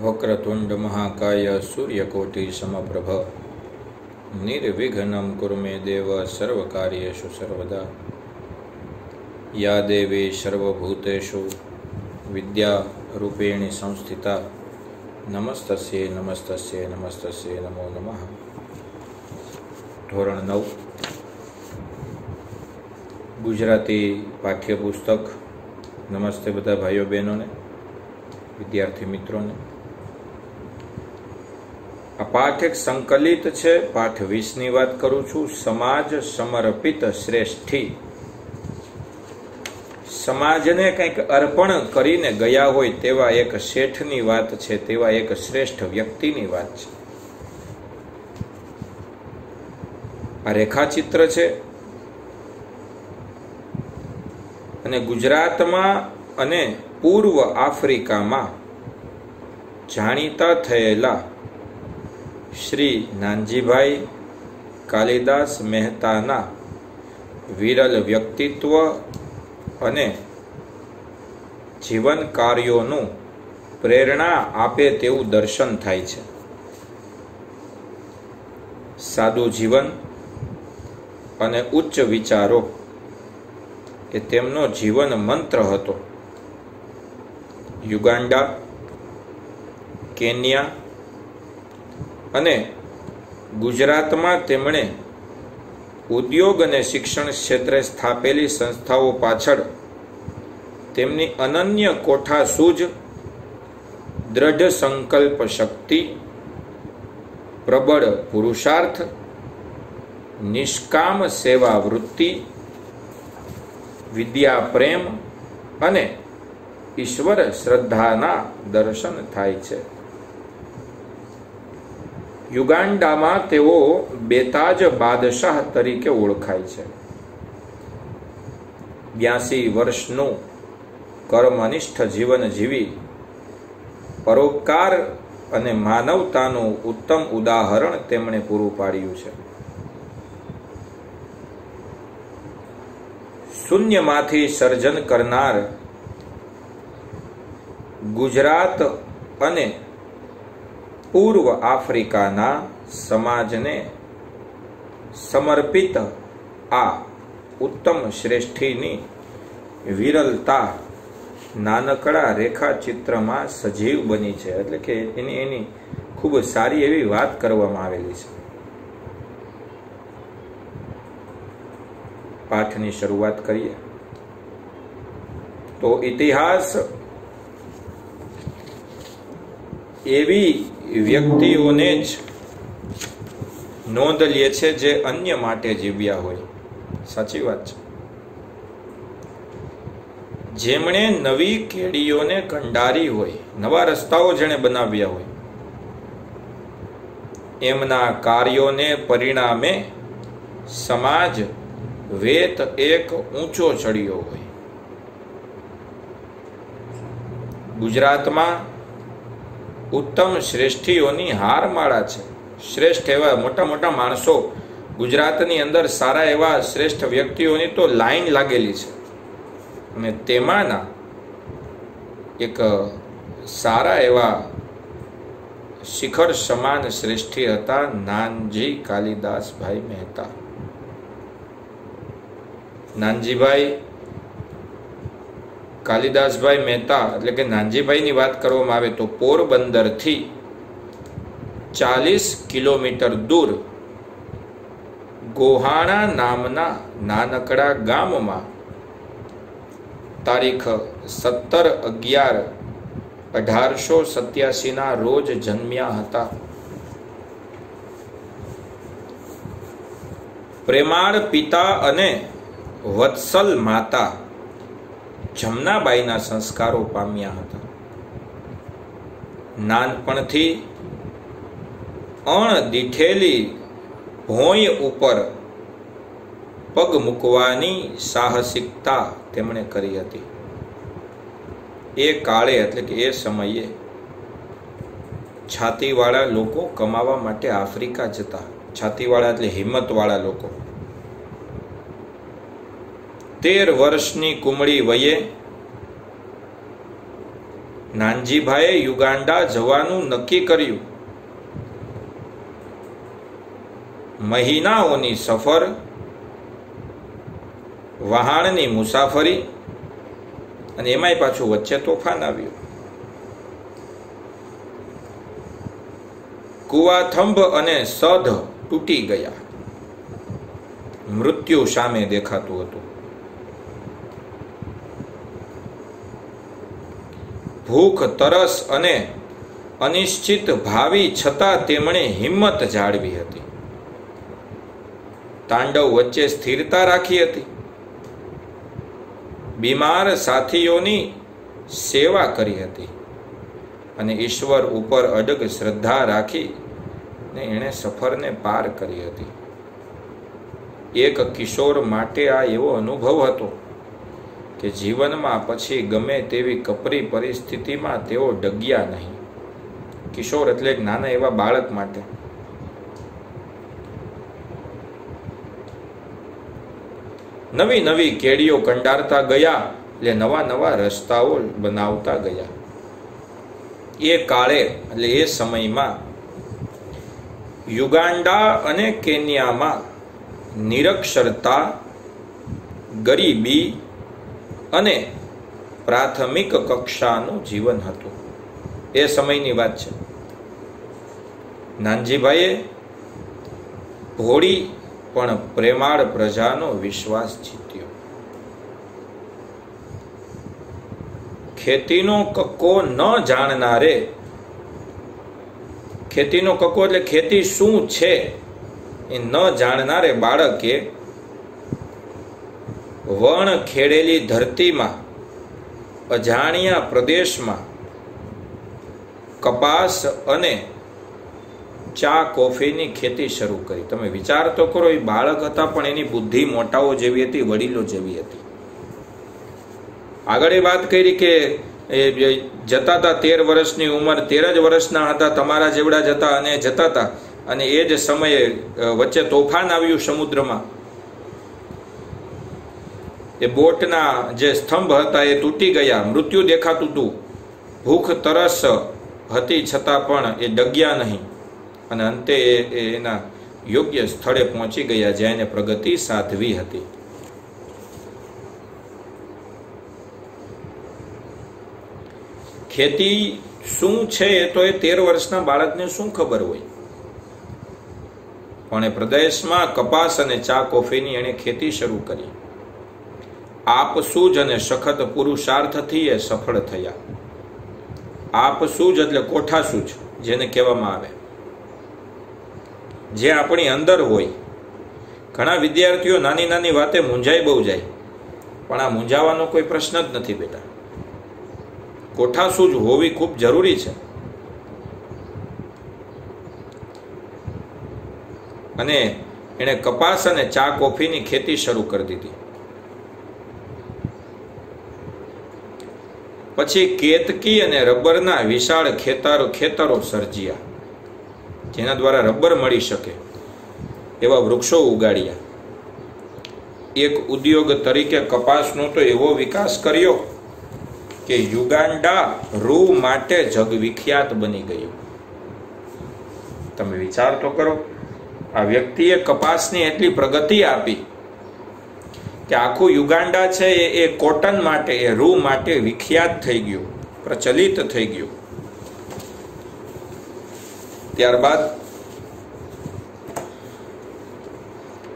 વક્રતુંડ મહાકાય સૂર્યકોટિ સમપ્રભ નિર્વિઘ્નમ કુરુ મે દેવ સર્વકાર્યેષુ સર્વદા યા દેવી સર્વભૂતેષુ વિદ્યારૂપેણી સંસ્થિતા નમસ્તસ્યે નમસ્તસ્યે નમસ્તસ્યે નમો નમઃ ધોરણ નવ ગુજરાતી પાઠ્યપુસ્તક નમસ્તે બધા ભાઈઓ બહેનોને વિદ્યાર્થી મિત્રોને આ પાઠ એક સંકલિત છે. પાઠ વીસની વાત કરું છું. સમાજ સમર્પિત શ્રેષ્ઠી. સમાજને કંઈક અર્પણ કરીને ગયા હોય તેવા એક શેઠની વાત છે, તેવા એક શ્રેષ્ઠ વ્યક્તિની વાત છે. આ રેખાચિત્ર છે. અને ગુજરાતમાં અને પૂર્વ આફ્રિકામાં જાણીતા થયેલા શ્રી નાનજીભાઈ કાલિદાસ મહેતાના વિરલ વ્યક્તિત્વ અને જીવન કાર્યોનું પ્રેરણા આપે તેવું દર્શન થાય છે. સાદું જીવન અને ઉચ્ચ વિચારો એ તેમનો જીવન મંત્ર હતો. યુગાન્ડા કેન્યા અને ગુજરાતમાં તેમણે ઉદ્યોગ અને શિક્ષણ ક્ષેત્રે સ્થાપેલી સંસ્થાઓ પાછળ તેમની અનન્ય કોઠા સૂઝ દ્રઢ સંકલ્પ શક્તિ, પ્રબળ પુરુષાર્થ, નિષ્કામ સેવા વૃત્તિ, વિદ્યા પ્રેમ અને ઈશ્વર શ્રદ્ધાના દર્શન થાય છે. યુગાન્ડામાં તેઓ બેતાજ બાદશાહ તરીકે ઓળખાય છે. બ્યાસી વર્ષનું કર્મનિષ્ઠ જીવન જીવી પરોપકાર અને માનવતાનું ઉત્તમ ઉદાહરણ તેમણે પૂરું પાડ્યું છે. શૂન્યમાંથી સર્જન કરનાર ગુજરાત અને પૂર્વ આફ્રિકાના સમાજને સમર્પિત આ ઉત્તમ શ્રેષ્ઠીની વિરલતા નાનકડા રેખાચિત્રમાં સજીવ બની છે. એટલે કે એની એની ખૂબ સારી એવી વાત કરવામાં આવેલી છે. પાઠની શરૂઆત કરીએ. તો ઇતિહાસ એવી વ્યક્તિઓને જ નોંધ લે છે જે અન્ય માટે જીવ્યા હોય. સાચી વાત છે. જેમણે નવી કેડીઓને કંડારી હોય, નવા રસ્તાઓ જેણે બનાવ્યા હોય, એમના કાર્યોને પરિણામે સમાજ વેત એક ઊંચો ચડ્યો હોય. ગુજરાતમાં ઉત્તમ શ્રેષ્ઠીઓની હારમાળા છે. શ્રેષ્ઠ એવા મોટા મોટા માણસો ગુજરાતની અંદર સારા એવા શ્રેષ્ઠ વ્યક્તિઓની તો લાઈન લાગેલી છે. અને તેમાંના એક સારા એવા શિખર સમાન શ્રેષ્ઠી હતા નાનજી કાલિદાસભાઈ મહેતા. નાનજીભાઈ કાલિદાસભાઈ મહેતા, એટલે કે નાનજીભાઈની વાત કરવામાં આવે તો પોરબંદરથી ચાલીસ કિલોમીટર દૂર ગોહાણા નામના નાનકડા ગામમાં તારીખ સત્તર અગિયાર અઢારસો સત્યાસીના રોજ જન્મ્યા હતા. પ્રેમાળ પિતા અને વત્સલ માતા જમનાબાઈના સંસ્કારો પામ્યા હતા. નાનપણથી અણ દીઠેલી ભોંય ઉપર પગ મૂકવાની સાહસિકતા તેમણે કરી હતી. એ કાળે એટલે કે એ સમયે છાતીવાળા લોકો કમાવા માટે આફ્રિકા જતા. છાતીવાળા એટલે હિંમતવાળા લોકો. તેર વર્ષની કુમળી વયે નાનજીભાઈએ યુગાન્ડા જવાનું નક્કી કર્યું. મહિનાઓની સફર, વહાણની મુસાફરી અને એમાંય પાછું વચ્ચે તોફાન આવ્યું. કુવાથંભ અને સધ તૂટી ગયા. મૃત્યુ સામે દેખાતું હતું. ભૂખ, તરસ અને અનિશ્ચિત ભાવિ છતાં તેમણે હિંમત જાળવી હતી. તાંડવ વચ્ચે સ્થિરતા રાખી હતી. બીમાર સાથીઓની સેવા કરી હતી અને ઈશ્વર ઉપર અડગ શ્રદ્ધા રાખી ને એણે સફરને પાર કરી હતી. એક કિશોર માટે આ એવો અનુભવ હતો કે જીવનમાં પછી ગમે તેવી કપરી પરિસ્થિતિમાં તેઓ ડગ્યા નહીં. કિશોર એટલે નાના એવા બાળક માટે. નવી નવી કેડીઓ કંડારતા ગયા, એટલે નવા નવા રસ્તાઓ બનાવતા ગયા. એ કાળે, એટલે એ સમયમાં યુગાન્ડા અને કેન્યામાં નિરક્ષરતા, ગરીબી અને પ્રાથમિક કક્ષાનું જીવન હતું. એ સમયની વાત છે. નાનજીભાઈએ ભોળી પણ પ્રેમાળ પ્રજાનો વિશ્વાસ જીત્યો. ખેતીનો કક્કો ન જાણનારે, ખેતીનો કક્કો એટલે ખેતી શું છે એ ન જાણનારે બાળકે વણ ખેડેલી ધરતીમાં, અજાણ્યા પ્રદેશમાં, કપાસ અને ચા કોફીની ખેતી શરૂ કરી. તમે વિચાર તો કરો, એ બાળક હતા પણ એની બુદ્ધિ મોટાઓ જેવી હતી, વડીલો જેવી હતી. આગળ એ વાત કરી કે એ જતા હતા તેર વર્ષની ઉંમર, તેર જ વર્ષના હતા, તમારા જેવડા જતા અને જતા હતા. અને એ જ સમયે વચ્ચે તોફાન આવ્યું સમુદ્રમાં. એ બોટના જે સ્તંભ હતા એ તૂટી ગયા, મૃત્યુ દેખાતું હતું ભૂખ તરસ હતી છતાં પણ એ ડગ્યા નહીં. અને અંતે એ એના યોગ્ય સ્થળે પહોંચી ગયા જ્યાં એને પ્રગતિ સાધવી હતી. ખેતી શું છે એ તો એ તેર વર્ષના બાળકને શું ખબર હોય? પણ એ પ્રદેશમાં કપાસ અને ચા કોફીની એણે ખેતી શરૂ કરી. આપસૂજ અને સખત પુરુષાર્થથી એ સફળ થયા. આપસૂજ એટલે કોઠાસૂજ જેને કહેવામાં આવે. જે આપણી અંદર હોય. ઘણા વિદ્યાર્થીઓ નાની નાની વાતે મૂંઝાઈ બહુ જાય. પણ આ મૂંઝાવાનો કોઈ પ્રશ્ન જ નથી બેટા. કોઠાસૂજ હોવી ખૂબ જરૂરી છે. અને એણે કપાસ અને ચા કોફીની ખેતી શરૂ કરી દીધી. પછી કેતકી અને રબરના વિશાળ ખેતરો ખેતરો સર્જ્યા. જેના દ્વારા રબર મળી શકે એવા વૃક્ષો ઉગાડ્યા. એક ઉદ્યોગ તરીકે કપાસનો તો એવો વિકાસ કર્યો કે યુગાન્ડા રૂ માટે જગવિખ્યાત બની ગયું. તમે વિચાર તો કરો, આ વ્યક્તિએ કપાસની એટલી પ્રગતિ આપી કે આખું યુગાન્ડા છે એ એ કોટન માટે, એ રૂ માટે વિખ્યાત થઈ ગયું, પ્રચલિત થઈ ગયું. ત્યારબાદ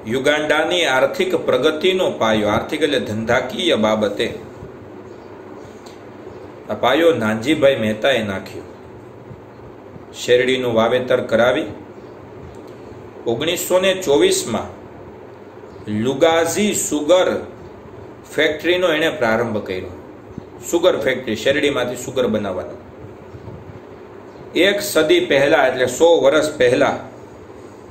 યુગાન્ડાની આર્થિક પ્રગતિનો પાયો, આર્થિક એટલે ધંધાકીય બાબતે, આ પાયો નાનજીભાઈ મહેતાએ નાખ્યો. શેરડીનું વાવેતર કરાવી. ઓગણીસો ને ચોવીસમાં લુગાઝી સુગર ફેક્ટરીનો એણે પ્રારંભ કર્યો. સુગર ફેક્ટરી, શેરડીમાંથી સુગર બનાવવાનો. એક સદી પહેલાં, એટલે સો વર્ષ પહેલાં,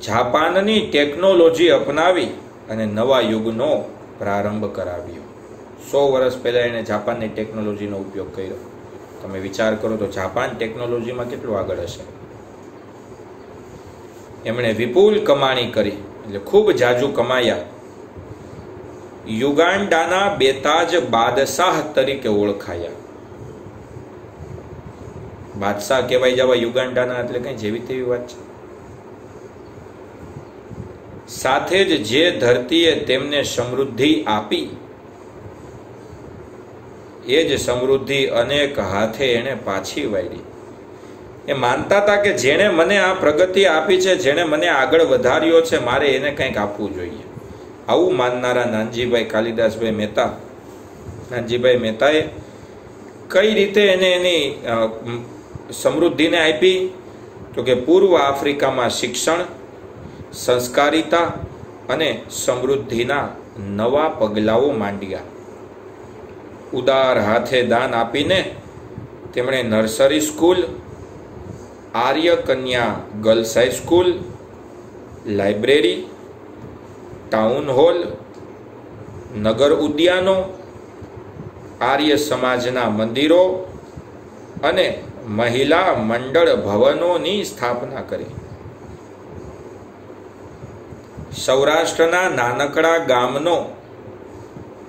જાપાનની ટેકનોલોજી અપનાવી અને નવા યુગનો પ્રારંભ કરાવ્યો. સો વર્ષ પહેલાં એણે જાપાનની ટેકનોલોજીનો ઉપયોગ કર્યો. તમે વિચાર કરો તો જાપાન ટેકનોલોજીમાં કેટલું આગળ હશે? એમણે વિપુલ કમાણી કરી, એટલે ખૂબ જાજુ કમાયા. યુગાન્ડાના બેતાજ બાદશાહ તરીકે ઓળખાયા. બાદશાહ કહેવાય જવા યુગાન્ડાના એટલે કઈ જેવી તેવી વાત છે. સાથે જ જે ધરતીએ તેમને સમૃદ્ધિ આપી, એ જ સમૃદ્ધિ અનેક હાથે એને પાછી વાળી એ માનતા હતા કે જેણે મને આ પ્રગતિ આપી છે, જેણે મને આગળ વધાર્યો છે, મારે એને કંઈક આપવું જોઈએ. આવું માનનારા નાનજીભાઈ કાલિદાસભાઈ મહેતા. નાનજીભાઈ મહેતાએ કઈ રીતે એને એની સમૃદ્ધિને આપી? તો કે પૂર્વ આફ્રિકામાં શિક્ષણ, સંસ્કારિતા અને સમૃદ્ધિના નવા પગલાઓ માંડ્યા. ઉદાર હાથે દાન આપીને તેમણે નર્સરી સ્કૂલ આર્ય કન્યા girls high school library town hall, નગર ઉદ્યાનો, આર્ય સમાજના મંદિરો અને મહિલા મંડળ ભવનોની સ્થાપના કરી. સૌરાષ્ટ્રના નાનકડા ગામનો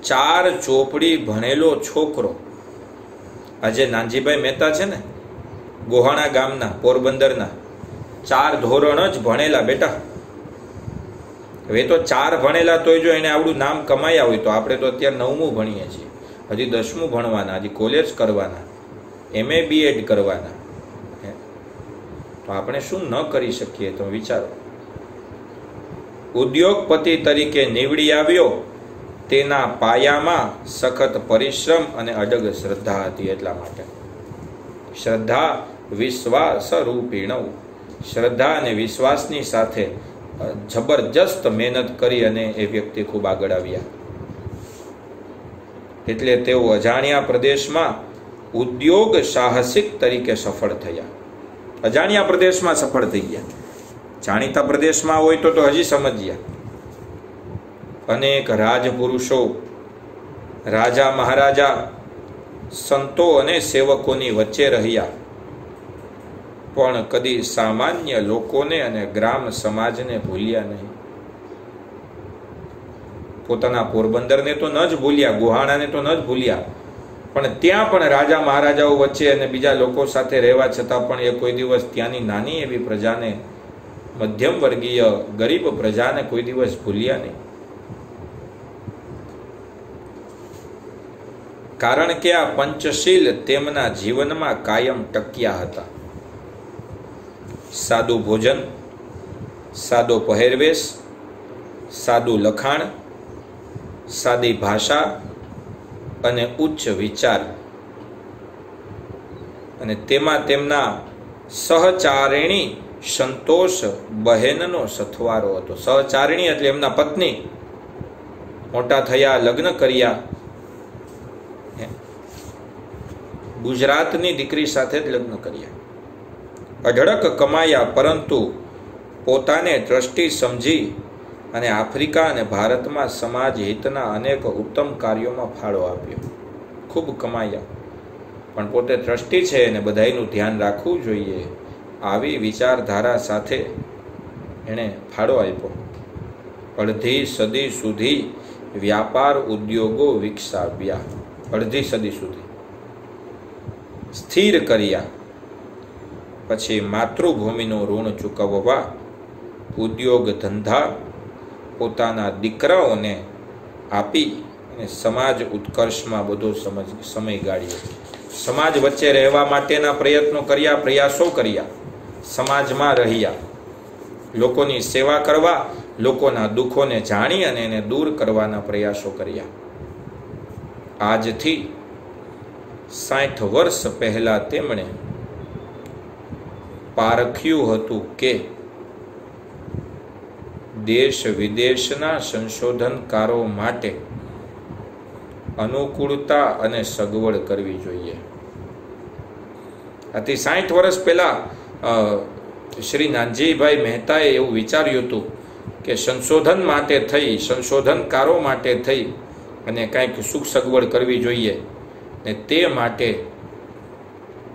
ચાર ચોપડી ભણેલો છોકરો, આજે નાનજીભાઈ મહેતા છે ને, ગોહાણા ગામના પોરબંદરના, ચાર ધોરણ જ ભણેલા બેટા. હવે તો ચાર ભણેલા તોય જો એને આવડું નામ કમાયા હોય તો આપણે તો અત્યારે નવમું ભણીએ છીએ. હજી દસમું ભણવાના, હજી કોલેજ કરવાના એમએ બીએડ કરવાના. તો આપણે શું ન કરી શકીએ તો વિચારો. ઉદ્યોગપતિ તરીકે નીવડી આવ્યો, તેના પાયામાં સખત પરિશ્રમ અને અડગ શ્રદ્ધા હતી એટલા માટે. શ્રદ્ધા વિશ્વાસ રૂપીણવ શ્રદ્ધા અને વિશ્વાસની સાથે જબરજસ્ત મહેનત કરી અને એ વ્યક્તિ ખૂબ આગળ આવ્યા. એટલે તેઓ અજાણ્યા પ્રદેશમાં ઉદ્યોગ સાહસિક તરીકે સફળ થયા. અજાણ્યા પ્રદેશમાં સફળ થઈ ગયા. જાણીતા પ્રદેશમાં હોય તો તો હજી સમજ્યા. અનેક રાજપુરુષો, રાજા મહારાજા, સંતો અને સેવકોની વચ્ચે રહ્યા. પણ કદી સામાન્ય લોકોને અને ગ્રામ સમાજને ભૂલ્યા નહીં. પોતાના પોરબંદરને તો ન જ ભૂલ્યા, ગુહાણાને તો ન જ ભૂલ્યા. પણ ત્યાં પણ રાજા મહારાજાઓ વચ્ચે અને બીજા લોકો સાથે રહેવા છતાં પણ એ કોઈ દિવસ ત્યાંની નાની એવી પ્રજાને, મધ્યમ વર્ગીય, ગરીબ પ્રજાને કોઈ દિવસ ભૂલ્યા નહીં. કારણ કે આ પંચશીલ તેમના જીવનમાં કાયમ ટક્યા હતા. સાદું ભોજન, સાદો પહેરવેશ, સાદું લખાણ, સાદી ભાષા અને ઉચ્ચ વિચાર. અને તેમાં તેમના સહચારિણી સંતોષ બહેનનો સથવારો હતો. સહચારિણી એટલે એમના પત્ની. મોટા થયા, લગ્ન કર્યા. ગુજરાતની દીકરી સાથે જ લગ્ન કર્યા. અઢળક કમાયા, પરંતુ પોતાને ટ્રસ્ટી સમજી અને આફ્રિકા અને ભારતમાં સમાજ હિતના અનેક ઉત્તમ કાર્યોમાં ફાળો આપ્યો. ખૂબ કમાયા. પણ પોતે ટ્રસ્ટી છે અને બધાનું ધ્યાન રાખવું જોઈએ આવી વિચારધારા સાથે એણે ફાળો આપ્યો. અડધી સદી સુધી વ્યાપાર ઉદ્યોગો વિકસાવ્યા. અડધી સદી સુધી. સ્થિર કર્યા. પછી માતૃભૂમિનું ઋણ ચૂકવવા ઉદ્યોગ ધંધા પોતાના દીકરાઓને આપી અને સમાજ ઉત્કર્ષમાં બધો સમજ, સમય ગાળ્યો. સમાજ વચ્ચે રહેવા માટેના પ્રયત્નો કર્યા, પ્રયાસો કર્યા. સમાજમાં રહ્યા. લોકોની સેવા કરવા, લોકોના દુઃખોને જાણી અને એને દૂર કરવાના પ્રયાસો કર્યા. આજથી સાઠ વર્ષ પહેલા તેમણે પારખ્યું હતું કે દેશ વિદેશના સંશોધનકારો માટે અનુકૂળતા અને સગવડ કરવી જોઈએ. આથી સાઠ વર્ષ પહેલા શ્રી નાનજીભાઈ મહેતાએ એવું વિચાર્યું હતું કે સંશોધન માટે થઈ, સંશોધનકારો માટે થઈ અને કાંઈક સુખ સગવડ કરવી જોઈએ. ને તે માટે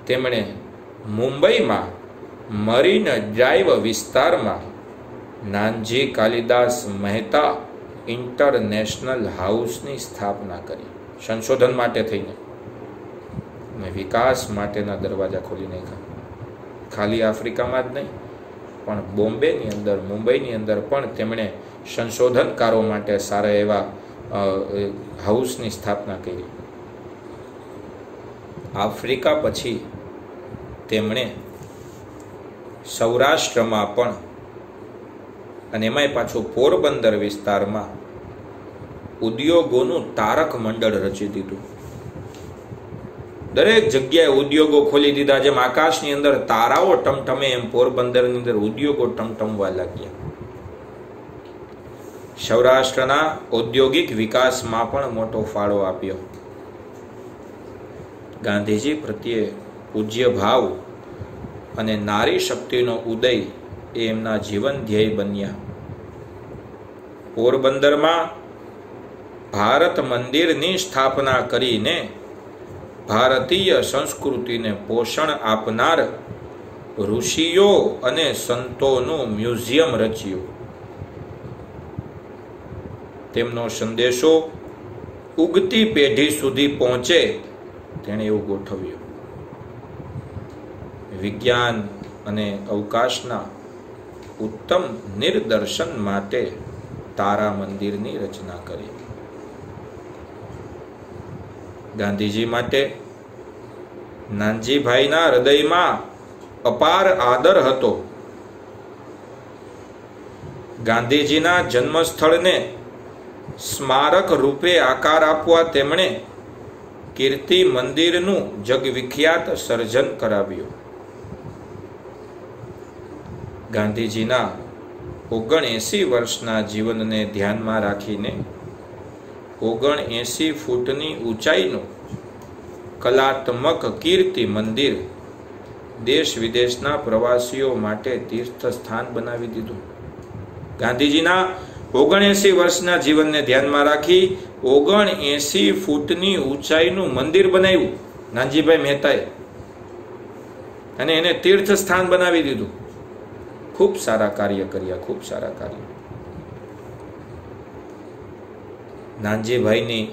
તેમણે મુંબઈમાં મરીન ડ્રાઈવ વિસ્તારમાં નાનજી કાલિદાસ મહેતા ઇન્ટરનેશનલ હાઉસની સ્થાપના કરી. સંશોધન માટે થઈને. વિકાસ માટેના દરવાજા ખોલી નાખ્યા. ખાલી આફ્રિકામાં જ નહીં, પણ બોમ્બેની અંદર, મુંબઈની અંદર પણ તેમણે સંશોધનકારો માટે સારા એવા હાઉસની સ્થાપના કરી. આફ્રિકા પછી તેમણે સૌરાષ્ટ્રમાં પણ. અને એમાંય પાછું પોરબંદર વિસ્તારમાં ઉદ્યોગોનું તારક મંડળ રચી દીધું. દરેક જગ્યાએ ઉદ્યોગો ખોલી દીધા, જેમ આકાશની અંદર તારાઓ ટમટમે, એમ પોરબંદરની અંદર ઉદ્યોગો ટમટમવા લાગ્યા. સૌરાષ્ટ્રના ઔદ્યોગિક વિકાસમાં પણ મોટો ફાળો આપ્યો. ગાંધીજી પ્રત્યે પૂજ્ય ભાવ અને નારી શક્તિનો ઉદય એ એમના જીવન ધ્યેય બન્યા. પોરબંદરમાં ભારત મંદિરની સ્થાપના કરીને ભારતીય સંસ્કૃતિને પોષણ આપનાર ઋષિઓ અને સંતોનું મ્યુઝિયમ રચ્યું. તેમનો સંદેશો ઉગતી પેઢી સુધી પહોંચે તેણે એવું ગોઠવ્યું. વિજ્ઞાન અને અવકાશના ઉત્તમ નિર્દર્શન માટે તારા મંદિરની રચના કરી. ગાંધીજી માટે નાનજીભાઈના હૃદયમાં અપાર આદર હતો. ગાંધીજીના જન્મસ્થળને સ્મારક રૂપે આકાર આપવા તેમણે કીર્તિ મંદિરનું જગવિખ્યાત સર્જન કરાવ્યું. ગાંધીજીના ઓગણએંસી વર્ષના જીવનને ધ્યાનમાં રાખીને ઓગણએંસી ફૂટની ઊંચાઈનું કલાત્મક કીર્તિ મંદિર દેશ વિદેશના પ્રવાસીઓ માટે તીર્થ સ્થાન બનાવી દીધું. ગાંધીજીના ઓગણએંસી વર્ષના જીવનને ધ્યાનમાં રાખી ઓગણએંસી ફૂટની ઊંચાઈનું મંદિર બનાવ્યું નાનજીભાઈ મહેતાએ. અને એને તીર્થ સ્થાન બનાવી દીધું. ખૂબ સારા કાર્ય કર્યા, ખૂબ સારા કાર્ય. નાનજીભાઈની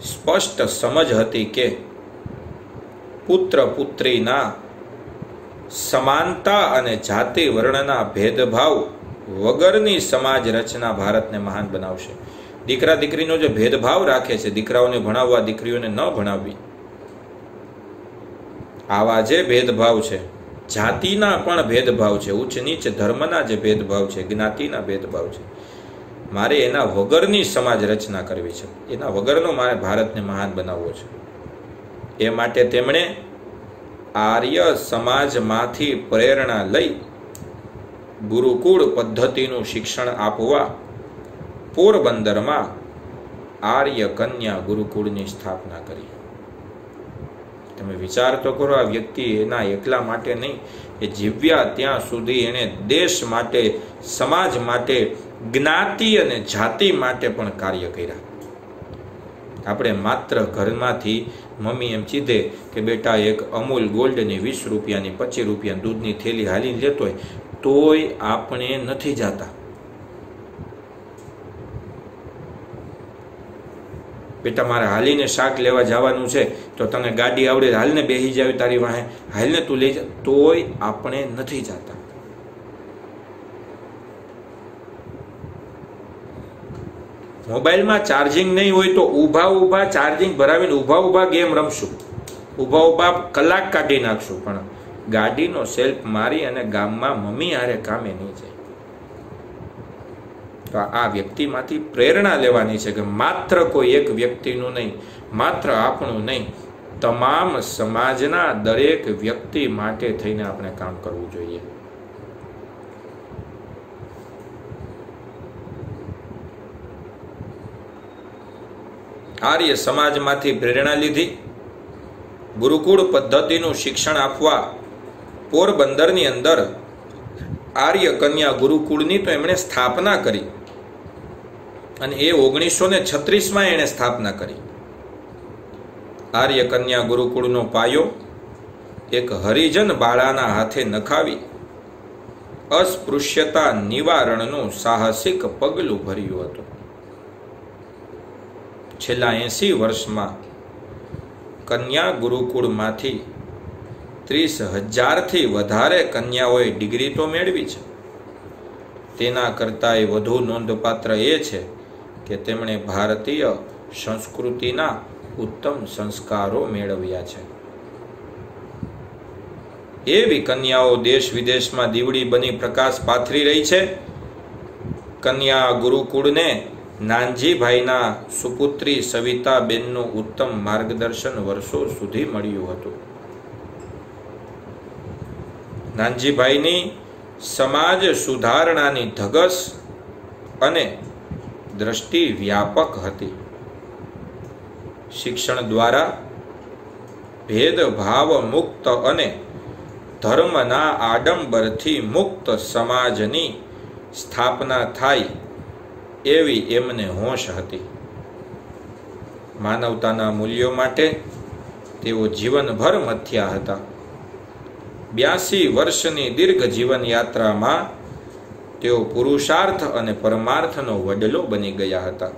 સ્પષ્ટ સમજ હતી કે પુત્ર પુત્રીના સમાનતા અને જાતિ વર્ણના ભેદભાવ વગરની સમાજ રચના ભારતને મહાન બનાવશે. દીકરા દીકરીનો જે ભેદભાવ રાખે છે, દીકરાઓને ભણાવવા, દીકરીઓને ન ભણાવવી, આવા જે ભેદભાવ છે જાતિના પણ ભેદભાવ છે. ઉચ્ચ નીચ ધર્મના જે ભેદભાવ છે, જ્ઞાતિના ભેદભાવ છે. મારે એના વગરની સમાજ રચના કરવી છે. એના વગરનો મારે ભારતને મહાન બનાવવો છે. એ માટે તેમણે આર્ય સમાજમાંથી પ્રેરણા લઈ ગુરુકુળ પદ્ધતિનું શિક્ષણ આપવા પોરબંદરમાં આર્ય કન્યા ગુરુકુળની સ્થાપના કરી. તમે વિચાર તો કરો, આ વ્યક્તિ એના એકલા માટે નહીં, એ જીવ્યા ત્યાં સુધી એણે દેશ માટે, સમાજ માટે, જ્ઞાતિ અને જાતિ માટે પણ કાર્ય કર્યા. આપણે માત્ર ઘરમાંથી મમ્મી એમ ચીધે કે બેટા એક અમૂલ ગોલ્ડની વીસ રૂપિયાની, પચીસ રૂપિયા દૂધની થેલી હાલીને લેતો હોય, તોય આપણે નથી જાતા. બેટા મારે હાલીને શાક લેવા જવાનું છે, તો તને ગાડી આવડે હાલને બેસી જાવી તારી વાહે. હાલને તું લઈ જા. તોય આપણે નથી જતા. મોબાઈલમાં ચાર્જિંગ નહીં હોય તો ઊભા ઊભા ચાર્જિંગ ભરાવીને ઊભા ઊભા ગેમ રમશું. ઊભા ઊભા કલાક કાઢી નાખશું. પણ ગાડીનો સેલ્ફ મારી અને ગામમાં મમ્મી હારે કામે નહીં જાય. તો આ વ્યક્તિમાંથી પ્રેરણા લેવાની છે કે માત્ર કોઈ એક વ્યક્તિનું નહીં, માત્ર આપણું નહીં, તમામ સમાજના દરેક વ્યક્તિ માટે થઈને આપણે કામ કરવું જોઈએ. આર્ય સમાજમાંથી પ્રેરણા લીધી. ગુરુકુળ પદ્ધતિનું શિક્ષણ આપવા પોરબંદરની અંદર આર્ય કન્યા ગુરુકુળની તો એમણે સ્થાપના કરી. અને એ ઓગણીસો ને છત્રીસમાં એણે સ્થાપના કરી. આર્ય ગુરુકુળનો પાયો એક હરિજન બાળાના હાથે નખાવી અસ્પૃશ્યતા નિવારણનું સાહસિક પગલું ભર્યું હતું. છેલ્લા એસી વર્ષમાં કન્યા ગુરુકુળમાંથી ત્રીસ હજારથી વધારે કન્યાઓએ ડિગ્રી તો મેળવી છે. તેના કરતાંય વધુ નોંધપાત્ર એ છે કે તેમણે ભારતીય સંસ્કૃતિના ઉત્તમ સંસ્કારો મેળવ્યા છે. એવી કન્યાઓ દેશ વિદેશમાં દીવડી બની પ્રકાશ પાથરી રહી છે. કન્યા ગુરુકુળને નાનજીભાઈના સુપુત્રી સવિતાબેનનું ઉત્તમ માર્ગદર્શન વર્ષો સુધી મળ્યું હતું. નાનજીભાઈની સમાજ સુધારણાની ધગસ અને દ્રષ્ટિ વ્યાપક હતી. શિક્ષણ દ્વારા ભેદભાવ મુક્ત અને ધર્મના આડંબરથી મુક્ત સમાજની સ્થાપના થાય એવી એમને હોશ હતી. માનવતાના મૂલ્યો માટે તેઓ જીવનભર મથ્યા હતા. બ્યાસી વર્ષની દીર્ઘ જીવન યાત્રામાં તેઓ પુરુષાર્થ અને પરમાર્થનો વડલો બની ગયા હતા.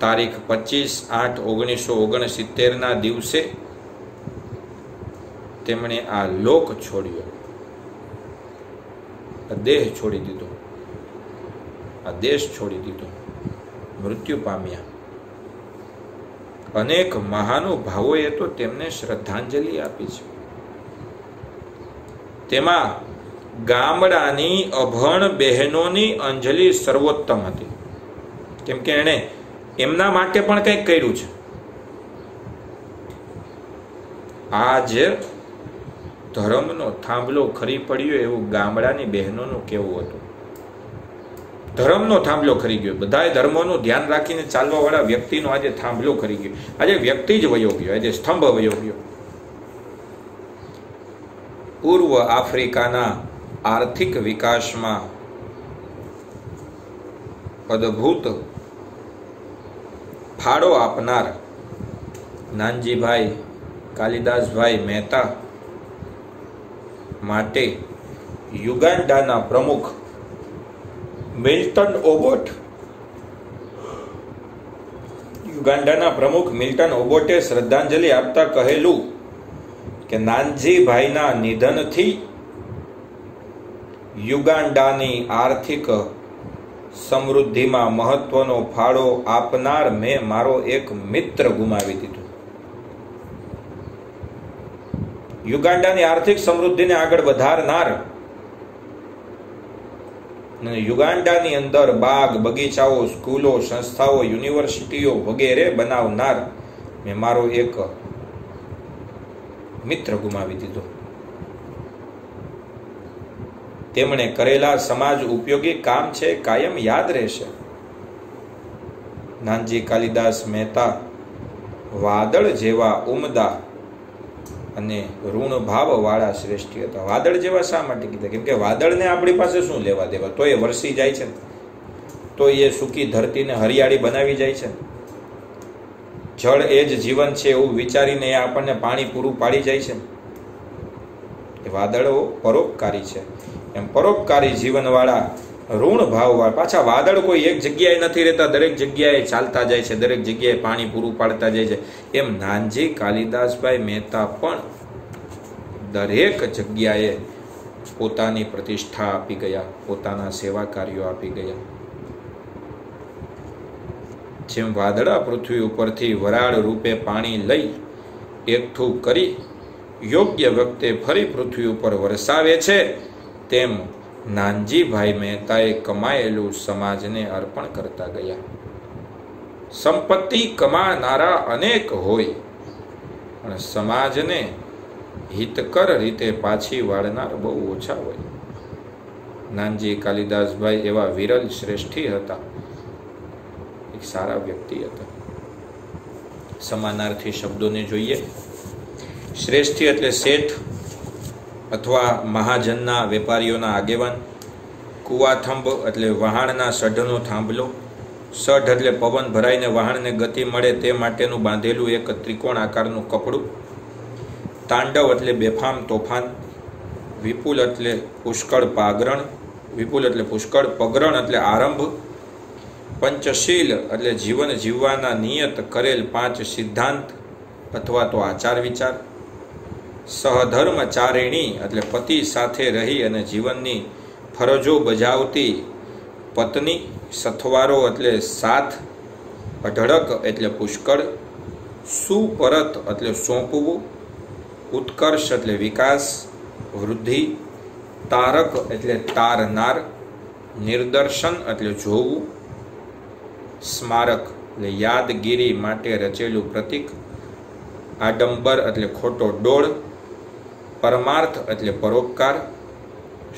તારીખ પચીસ આઠ ઓગણીસો ઓગણસિત્તેરના દિવસે તેમણે આ લોક છોડ્યો. દેહ છોડી દીધો. આ દેશ છોડી દીધો. મૃત્યુ પામ્યા. અનેક મહાનુભાવોએ તો તેમને શ્રદ્ધાંજલિ આપી છે. તેમાં ગામડાની અભણ બહેનોની અંજલિ સર્વોત્તમ હતી. કેમ કે એણે એમના માટે પણ કંઈક કર્યું છે. આજ ધર્મનો થાંભલો ખરી પડ્યો એવું ગામડાની બહેનોનું કેવું હતું. ધર્મનો થાંભલો ખરી ગયો. બધાય ધર્મોનું ધ્યાન રાખીને ચાલવાવાળા વ્યક્તિનો આજે થાંભલો ખરી ગયો. આજે વ્યક્તિ જ વયો ગયો. આજે સ્તંભ વયો ગયો. પૂર્વ આફ્રિકાના આર્થિક વિકાસમાં અદ્ભુત ફાળો આપનાર નાનજીભાઈ કાલિદાસભાઈ મહેતા માટે યુગાન્ડાના પ્રમુખ મિલ્ટન ઓબોટ યુગાન્ડાના પ્રમુખ મિલ્ટન ઓબોટે શ્રદ્ધાંજલિ આપતા કહેલું કે નાનજીભાઈના નિધનથી યુગાન્ડાની આર્થિક સમૃદ્ધિમાં મહત્વનો ફાળો આપનાર મેં મારો એક મિત્ર ગુમાવી દીધો. યુગાન્ડાની આર્થિક સમૃદ્ધિને આગળ વધારનાર યુગાન્ડાની અંદર બાગ, બગીચાઓ, સ્કૂલો, સંસ્થાઓ, યુનિવર્સિટીઓ વગેરે બનાવનાર મેં મારો એક મિત્ર ગુમાવી દીધો. તેમણે કરેલા સમાજ ઉપયોગી કામ છે, કાયમ યાદ રહેશે. નાનજી કાલિદાસ મહેતા, વાદળ જેવા ઉમદા અને ઋણ ભાવ વાળા શ્રેષ્ઠી હતા. વાદળ જેવા શા માટે કીધા? કેમ કે વાદળને આપણી પાસે શું લેવા દેવા? તો એ વરસી જાય છે તો એ સૂકી ધરતીને હરિયાળી બનાવી જાય છે જળ એ જ જીવન છે એવું વિચારીને એ આપણને પાણી પૂરું પાડી જાય છે વાદળો પરોપકારી છે. એમ પરોપકારી જીવનવાળા ઋણ ભાવવાળા પાછા વાદળ કોઈ એક જગ્યાએ નથી રહેતા, દરેક જગ્યાએ ચાલતા જાય છે, દરેક જગ્યાએ પાણી પૂરું પાડતા જાય છે. એમ નાનજી કાલિદાસભાઈ મહેતા પણ દરેક જગ્યાએ પોતાની પ્રતિષ્ઠા આપી ગયા, પોતાના સેવા કાર્યો આપી ગયા. જેમ વાદળા પૃથ્વી ઉપરથી વરાળ રૂપે પાણી લઈ એકઠું કરી, યોગ્ય વખતે ફરી પૃથ્વી ઉપર વરસાવે છે તેમ નાનજીભાઈ મહેતાએ કમાયેલું સમાજને અર્પણ કરતા ગયા. સંપત્તિ કમાનારા અનેક હોય, પણ સમાજને હિતકર રીતે પાછી વાળનાર બહુ ઓછા હોય. નાનજી કાલિદાસભાઈ એવા વિરલ શ્રેષ્ઠી હતા. એક સારા વ્યક્તિ હતા. સમાનાર્થી શબ્દોને જોઈએ. શ્રેષ્ઠી એટલે શેઠ અથવા મહાજનના વેપારીઓના આગેવાન, કુવાથંભ એટલે વહાણના સઢનો થાંભલો, સઢ એટલે પવન ભરાઈને વહાણને ગતિ મળે તે માટેનું બાંધેલું એક ત્રિકોણ આકારનું કપડું, તાંડવ એટલે બેફામ તોફાન, વિપુલ એટલે પુષ્કળ પાગરણ વિપુલ એટલે પુષ્કળ પગરણ એટલે આરંભ, પંચશીલ એટલે જીવન જીવવાના નિયત કરેલ પાંચ સિદ્ધાંત અથવા તો આચાર વિચાર સહધર્મચારિણી એટલે પતિ સાથે રહી અને જીવનની ફરજો બજાવતી પત્ની, સથવારો એટલે સાથ, અઢળક એટલે પુષ્કળ, સુપરત એટલે સોંપવું, ઉત્કર્ષ એટલે વિકાસ, વૃદ્ધિ, તારક એટલે તારનાર, નિર્દર્શન એટલે જોવું, સ્મારક એટલે યાદગીરી માટે રચેલું પ્રતીક, આડંબર એટલે ખોટો ડોળ પરમાર્થ એટલે પરોપકાર,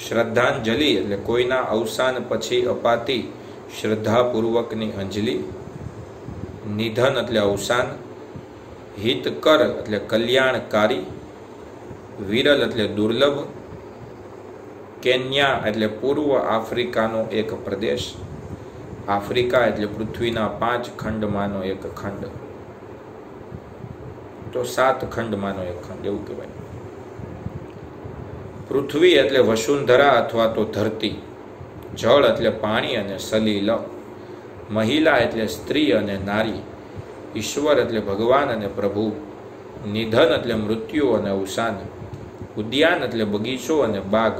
શ્રદ્ધાંજલિ એટલે કોઈના અવસાન પછી અપાતી શ્રદ્ધાપૂર્વકની અંજલિ, નિધન એટલે અવસાન, હિતકર એટલે કલ્યાણકારી, વિરલ એટલે દુર્લભ, કેન્યા એટલે પૂર્વ આફ્રિકાનો એક પ્રદેશ, આફ્રિકા એટલે પૃથ્વીના પાંચ ખંડમાંનો એક ખંડ. તો સાત ખંડમાંનો એક ખંડ, એવું કહેવાય. પૃથ્વી એટલે વસુંધરા અથવા તો ધરતી. જળ એટલે પાણી અને સલીલ. મહિલા એટલે સ્ત્રી અને નારી. ઈશ્વર એટલે ભગવાન અને પ્રભુ. નિધન એટલે મૃત્યુ અને અવસાન. ઉદ્યાન એટલે બગીચો અને બાગ.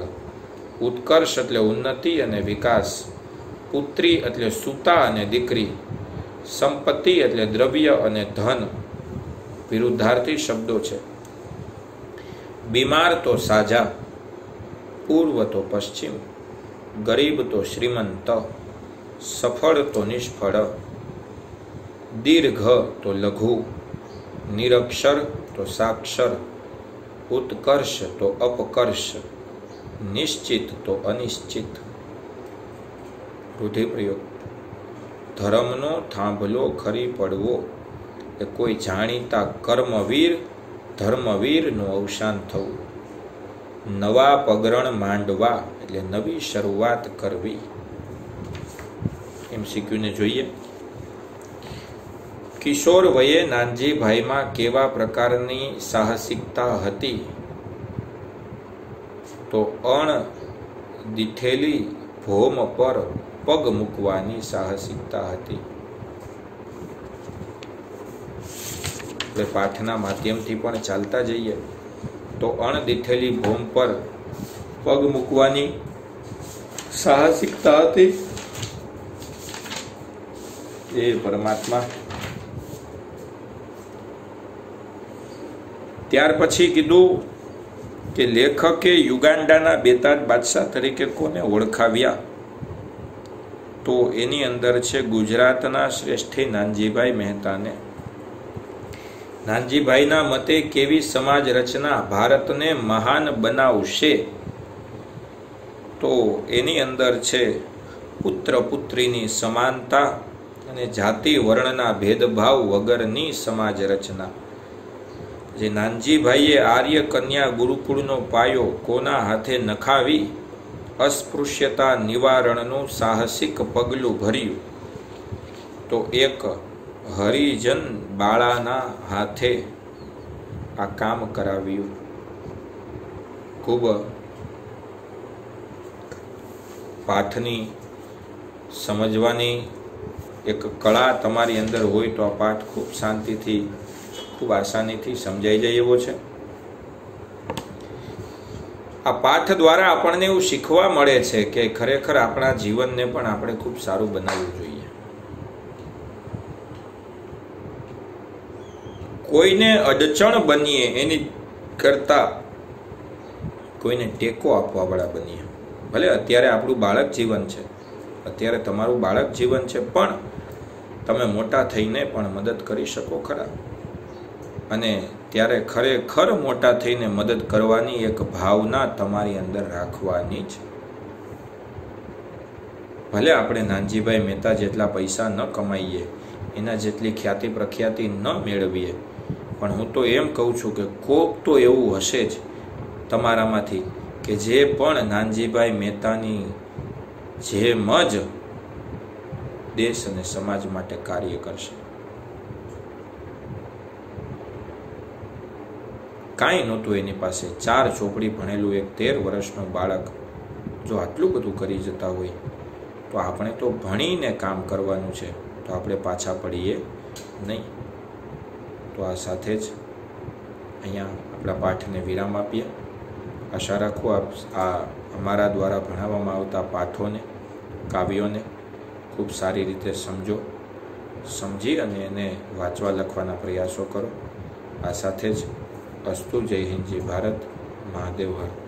ઉત્કર્ષ એટલે ઉન્નતિ અને વિકાસ. પુત્રી એટલે સુતા અને દીકરી. સંપત્તિ એટલે દ્રવ્ય અને ધન. વિરુદ્ધાર્થી શબ્દો છે. બીમાર તો સાજા. પૂર્વ તો પશ્ચિમ, ગરીબ તો શ્રીમંત, સફળ તો નિષ્ફળ, દીર્ઘ તો લઘુ, નિરક્ષર તો સાક્ષર, ઉત્કર્ષ તો અપકર્ષ, નિશ્ચિત તો અનિશ્ચિત. રૂઢિપ્રયોગ ધર્મનો થાંભલો ખરી પડવો એ કોઈ જાણીતા કર્મવીર, ધર્મવીરનું અવસાન થવું? નવા પગરણ માંડવા, એટલે નવી શરૂઆત કરવી. એમસીક્યુને જોઈએ. કિશોર વયે નાનજીભાઈમાં કેવા પ્રકારની સાહસિકતા હતી? તો અણ દીઠેલી ભોમ પર પગ મૂકવાની સાહસિકતા હતી. એટલે પાઠના માધ્યમથી પણ ચાલતા જઈએ. તો અણદીઠેલી ભૂમ પર પગ મૂકવાની સાહસિકતા હતી. એ પરમાત્મા. ત્યાર પછી કીધું કે લેખકે યુગાન્ડાના બેતાજ બાદશાહ તરીકે કોને ઓળખાવ્યા? તો એની અંદર છે ગુજરાતના શ્રેષ્ઠી નાનજીભાઈ મહેતાને. નાનજીભાઈના મતે કેવી સમાજ રચના ભારતને મહાન બનાવશે? તો એની અંદર છે પુત્ર પુત્રીની સમાનતા અને જાતિ વર્ણના ભેદભાવ વગરની સમાજ રચના. જે નાનજીભાઈએ આર્ય કન્યા ગુરુકુળનો પાયો કોના હાથે નખાવી અસ્પૃશ્યતા નિવારણનું સાહસિક પગલું ભર્યું? તો એક હરિજન બાળાના હાથે આ કામ કરાવ્યું. ખૂબ પાઠની સમજવાની એક કળા તમારી અંદર હોય તો આ પાઠ ખૂબ શાંતિથી, ખૂબ આસાનીથી સમજાઈ જાય એવો છે. આ પાઠ દ્વારા આપણને એવું શીખવા મળે છે કે ખરેખર આપણા જીવનને પણ આપણે ખૂબ સારું બનાવવું જોઈએ. કોઈને અડચણ બનીએ એની કરતા કોઈને ટેકો આપવા વાળા બનીએ. ભલે અત્યારે આપણું બાળક જીવન છે. અત્યારે તમારું બાળક જીવન છે, પણ તમે મોટા થઈને પણ મદદ કરી શકો ખરા. અને ત્યારે ખરેખર મોટા થઈને મદદ કરવાની એક ભાવના તમારી અંદર રાખવાની છે. ભલે આપણે નાનજીભાઈ મહેતા જેટલા પૈસા ન કમાઈએ, એના જેટલી ખ્યાતિ પ્રખ્યાતિ ન મેળવીએ પણ હું તો એમ કહું છું કે કોક તો એવું હશે જ તમારામાંથી કે જે પણ નાનજીભાઈ મહેતાની જેમ જ દેશ અને સમાજ માટે કાર્ય કરશે. કાંઈ નહોતું એની પાસે. ચાર ચોપડી ભણેલું એક તેર વર્ષનું બાળક. જો આટલું બધું કરી જતા હોય, તો આપણે તો ભણીને કામ કરવાનું છે. તો આપણે પાછા પડીએ નહીં. તો આ સાથે જ અહીંયા આપણા પાઠને વિરામ આપીએ. આશા રાખું આપ આ અમારા દ્વારા ભણાવવામાં આવતા પાઠોને, કાવ્યોને ખૂબ સારી રીતે સમજો, સમજી અને એને વાંચવા લખવાના પ્રયાસો કરો. આ સાથે જ અસ્તુ જય હિન્દ, જય ભારત, મહાદેવ હર.